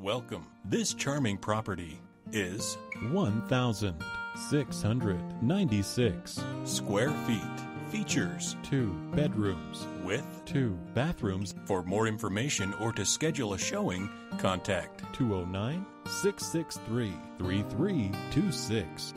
Welcome. This charming property is 1,696 square feet. Features two bedrooms with two bathrooms For more information or to schedule a showing, contact 209 663 3326